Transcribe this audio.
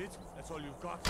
it? That's all you've got?